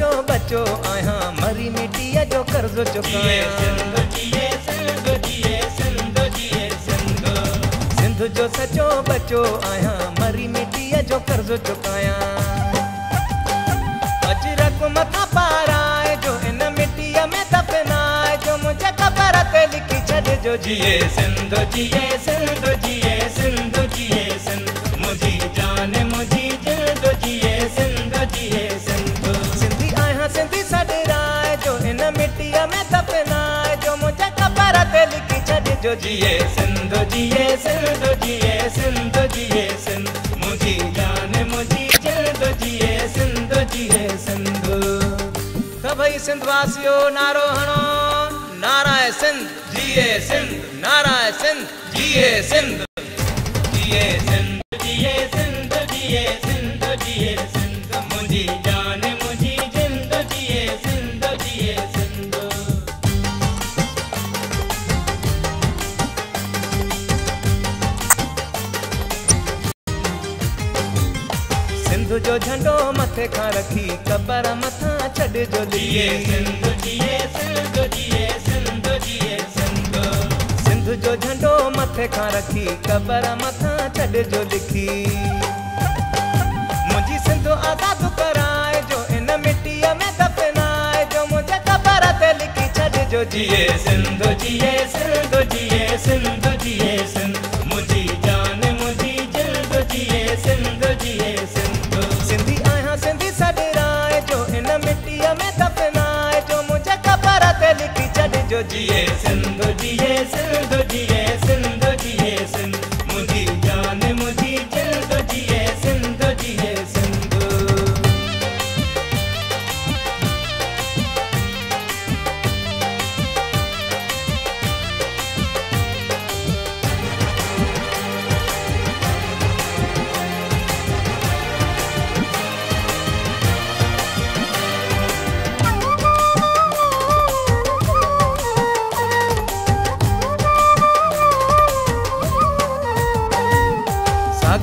जो सचो बचो आहियाँ मरी मिटीअ जो कर्ज़ चुकायां सिंध जो सचो बचो आहियाँ मरी मिटीअ जो कर्ज़ चुकायां। अजरक मथां पाराए जो इन मिटीअ में दफ़नाए जो मुंहिंजे ख़बर ते लिखी छॾिजो जिए सिंध जिए सिंध जिए सिंध जिए सिंध। मुंहिंजी जान मुंहिंजी सभई सिंधवासियो नारो हणो नाराय सिंध सिंध सिंध जो झंडो मथे खां रखी कबर मथां छॾिजो जिए लिखी सिंध जिए सिंध जिए सिंध जिए सिंध। सिंध जो झंडो मथे खां रखी कबर मथां छॾिजो लिखी। मुंहिंजी सिंध आज़ादु कराए जो इन मिटीअ में दफ़नाए जो मुंहिंजे ख़बर ते लिखी छॾिजो जिए सिंध जिए सिंध जिए सिंध। लिखी छॾिजो जिए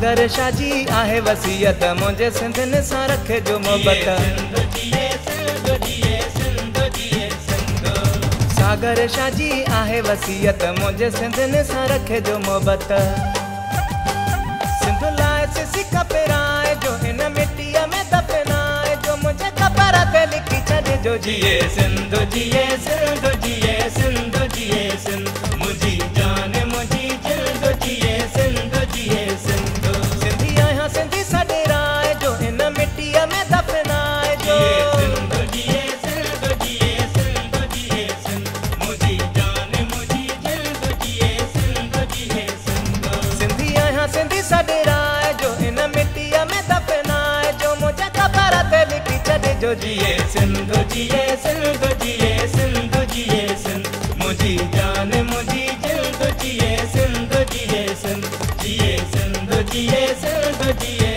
सागर शाह जी आहे वसीयत। मुंहिंजे सिंधियुनि सां रखे जो सिंध सागर शाह जी आहे वसीयत। मुंहिंजे सिंधियुनि सां रखे जो मोहबत सिंध लाइ सिसी खपेराए जो इन मिटीअ में दफ़नाए, जो मुंहिंजे ख़बर ते लिखी छॾिजो जिए। सिंध जिए सिंध जिए सिंध जिए सिंध। मुंहिंजी जान सिंधु जिए सिंधु जिए सिंधु जिए सिंधु जिए सिंध मुझी जान, मुझी सिंधु जिए सिंधु जिए सिंध जिए सिंधु जिए सिंधु जिए